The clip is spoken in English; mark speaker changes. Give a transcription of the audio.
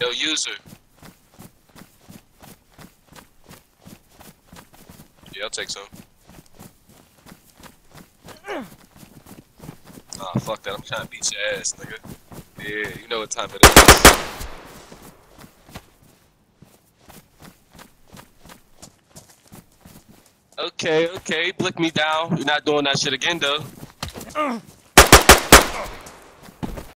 Speaker 1: Yo, user. Yeah, I'll take some. Nah, fuck that. I'm trying to beat your ass, nigga. Yeah, you know what time it is. Okay, okay, blick me down. You're not doing that shit again, though.